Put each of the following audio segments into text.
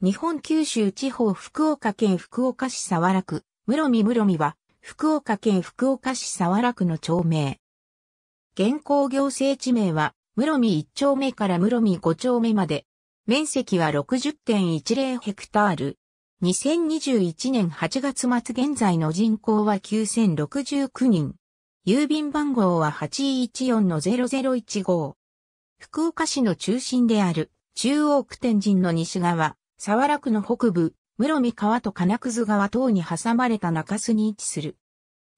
日本九州地方福岡県福岡市沢良区、室見室見は、福岡県福岡市沢良区の町名。現行行政地名は、室見1丁目から室見5丁目まで。面積は60.10ヘクタール。2021年8月末現在の人口は9069人。郵便番号は814-0015。福岡市の中心である中央区天神の西側、沢良区の北部、室見川と金屑川等に挟まれた中洲に位置する。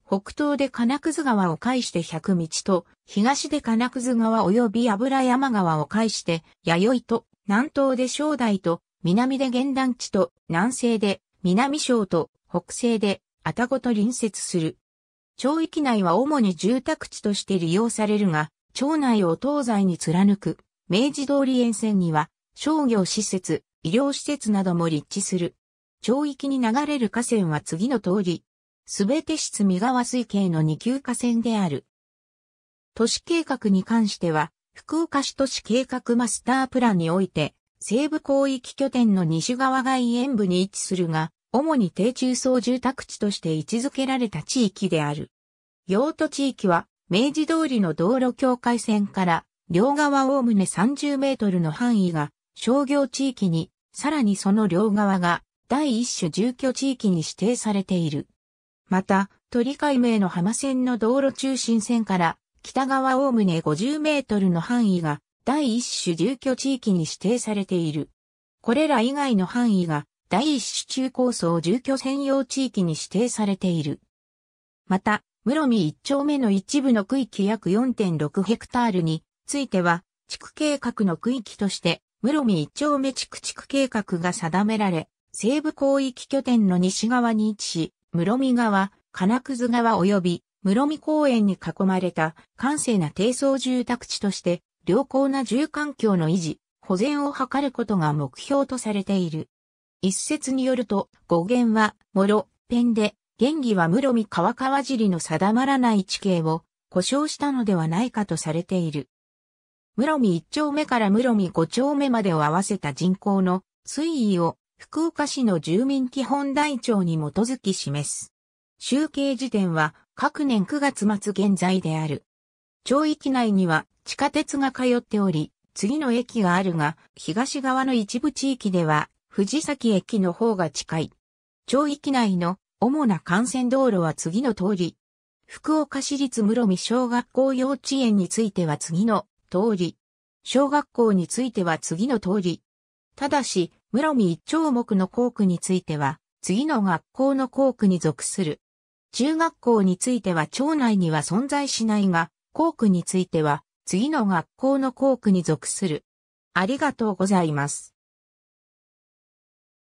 北東で金屑川を介して百道と、東で金屑川及び油山川を介して弥生と、南東で正代と、南で玄団地と、南西で南小と、北西で愛宕と隣接する。町域内は主に住宅地として利用されるが、町内を東西に貫く明治通り沿線には商業施設、医療施設なども立地する。町域に流れる河川は次の通り。すべて市三川水系の二級河川である。都市計画に関しては、福岡市都市計画マスタープランにおいて、西部広域拠点の西側外縁部に位置するが、主に低中層住宅地として位置づけられた地域である。用途地域は、明治通りの道路境界線から、両側おおむね30メートルの範囲が商業地域に、さらにその両側が第一種住居地域に指定されている。また、鳥海名の浜線の道路中心線から北側おおむね50メートルの範囲が第一種住居地域に指定されている。これら以外の範囲が第一種中高層住居専用地域に指定されている。また、室見一丁目の一部の区域約4.6ヘクタールについては、地区計画の区域として室見一丁目地区地区計画が定められ、西部広域拠点の西側に位置し、室見川、金屑川及び室見公園に囲まれた閑静な低層住宅地として良好な住環境の維持、保全を図ることが目標とされている。一説によると、語源は、諸、ペンで、原義は室見川川尻の定まらない地形を故障したのではないかとされている。室見一丁目から室見五丁目までを合わせた人口の推移を福岡市の住民基本台帳に基づき示す。集計時点は各年9月末現在である。町域内には地下鉄が通っており、次の駅があるが、東側の一部地域では藤崎駅の方が近い。町域内の主な幹線道路は次の通り。福岡市立室見小学校幼稚園については次の通り。小学校については次の通り。ただし、室見一丁目の校区については、次の学校の校区に属する。中学校については町内には存在しないが、校区については、次の学校の校区に属する。ありがとうございます。